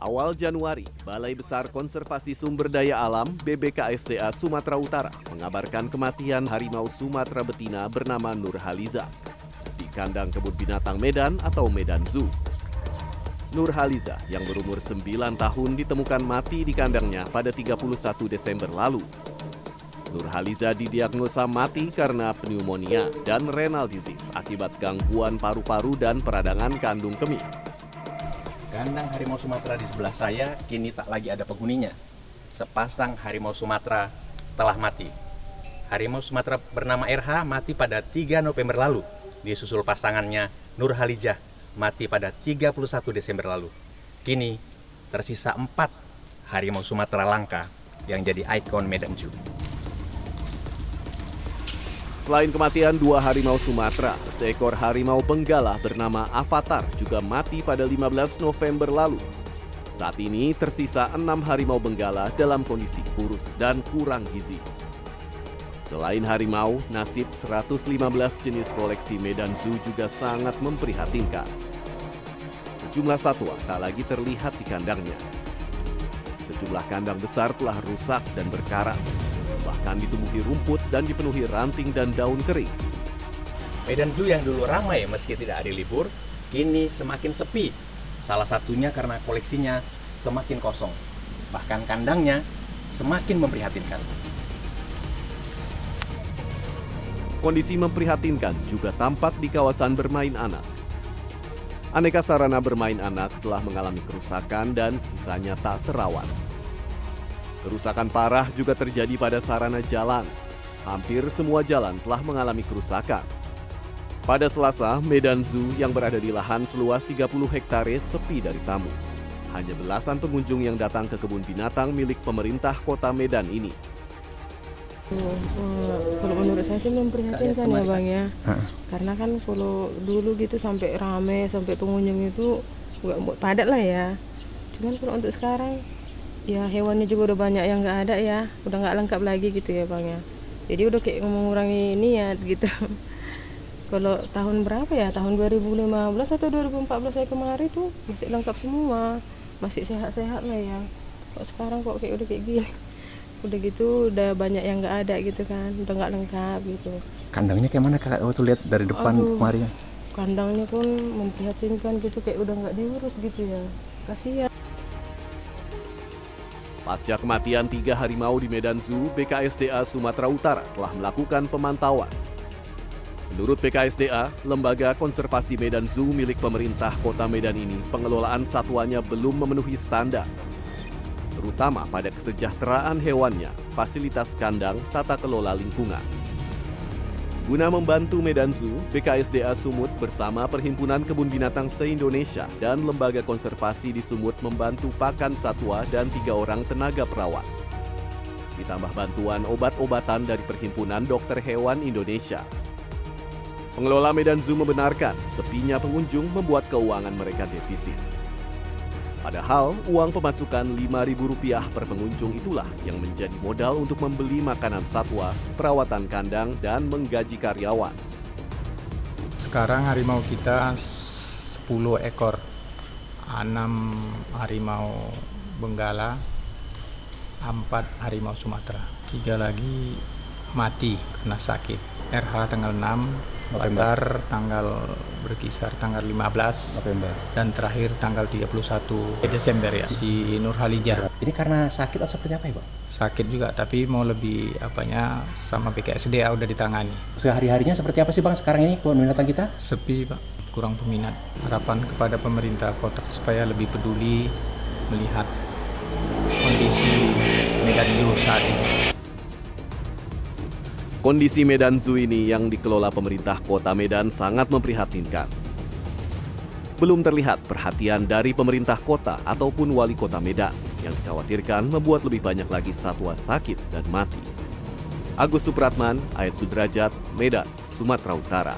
Awal Januari, Balai Besar Konservasi Sumber Daya Alam BBKSDA Sumatera Utara mengabarkan kematian harimau Sumatera betina bernama Nur Haliza di kandang kebun binatang Medan atau Medan Zoo. Nur Haliza yang berumur 9 tahun ditemukan mati di kandangnya pada 31 Desember lalu. Nur Haliza didiagnosa mati karena pneumonia dan renal disease akibat gangguan paru-paru dan peradangan kandung kemih. Kandang harimau Sumatera di sebelah saya kini tak lagi ada penghuninya. Sepasang harimau Sumatera telah mati. Harimau Sumatera bernama RH mati pada 3 November lalu. Disusul pasangannya Nur Halijah mati pada 31 Desember lalu. Kini tersisa empat harimau Sumatera langka yang jadi ikon Medan Zoo. Selain kematian dua harimau Sumatera, seekor harimau benggala bernama Avatar juga mati pada 15 November lalu. Saat ini tersisa enam harimau benggala dalam kondisi kurus dan kurang gizi. Selain harimau, nasib 115 jenis koleksi Medan Zoo juga sangat memprihatinkan. Sejumlah satwa tak lagi terlihat di kandangnya. Sejumlah kandang besar telah rusak dan berkarat bahkan ditumbuhi rumput dan dipenuhi ranting dan daun kering. Medan Zoo yang dulu ramai meski tidak ada libur, kini semakin sepi. Salah satunya karena koleksinya semakin kosong. Bahkan kandangnya semakin memprihatinkan. Kondisi memprihatinkan juga tampak di kawasan bermain anak. Aneka sarana bermain anak telah mengalami kerusakan dan sisanya tak terawat. Kerusakan parah juga terjadi pada sarana jalan. Hampir semua jalan telah mengalami kerusakan. Pada Selasa, Medan Zoo yang berada di lahan seluas 30 hektare sepi dari tamu. Hanya belasan pengunjung yang datang ke kebun binatang milik pemerintah kota Medan ini. Kalau menurut saya sih memprihatinkan ya bang ya, karena kan kalau dulu gitu sampai rame sampai pengunjung itu nggak padat lah ya. Cuman kalau untuk sekarang ya hewannya juga udah banyak yang nggak ada ya. Udah nggak lengkap lagi gitu ya bang ya. Jadi udah kayak mengurangi niat gitu. Kalau tahun berapa ya? Tahun 2015 atau 2014 saya kemarin tuh masih lengkap semua. Masih sehat-sehat lah ya. Kok sekarang kok kayak udah kayak gini? Udah gitu udah banyak yang nggak ada gitu kan. Udah nggak lengkap gitu. Kandangnya kayak mana kak? Waktu lihat dari depan Aduh, kemarin. Kandangnya pun memprihatinkan gitu kayak udah nggak diurus gitu ya. Kasihan Pasca kematian tiga harimau di Medan Zoo, BKSDA Sumatera Utara telah melakukan pemantauan. Menurut BKSDA, Lembaga Konservasi Medan Zoo milik pemerintah kota Medan ini pengelolaan satwanya belum memenuhi standar. Terutama pada kesejahteraan hewannya, fasilitas kandang, tata kelola lingkungan. Guna membantu Medan Zoo, BKSDA Sumut bersama Perhimpunan Kebun Binatang se-Indonesia dan Lembaga Konservasi di Sumut membantu pakan satwa dan tiga orang tenaga perawat. Ditambah bantuan obat-obatan dari Perhimpunan Dokter Hewan Indonesia. Pengelola Medan Zoo membenarkan sepinya pengunjung membuat keuangan mereka defisit. Padahal uang pemasukan Rp5.000 per pengunjung itulah yang menjadi modal untuk membeli makanan satwa, perawatan kandang, dan menggaji karyawan. Sekarang harimau kita 10 ekor, 6 harimau Benggala, 4 harimau Sumatera, 3 lagi mati karena sakit. RH tanggal 6, Batar tanggal berkisar tanggal 15 November dan terakhir tanggal 31 Desember ya si Nur Halijah. ini karena sakit atau seperti apa ya pak? Sakit juga tapi mau lebih apanya sama PKSDA udah ditangani. sehari-harinya seperti apa sih bang sekarang ini kebun binatang kita? Sepi Pak, kurang peminat. Harapan kepada pemerintah kota supaya lebih peduli melihat kondisi Medan Zoo saat ini. Kondisi Medan Zoo ini yang dikelola pemerintah kota Medan sangat memprihatinkan. Belum terlihat perhatian dari pemerintah kota ataupun wali kota Medan yang dikhawatirkan membuat lebih banyak lagi satwa sakit dan mati. Agus Supratman, Ayat Sudrajat, Medan, Sumatera Utara.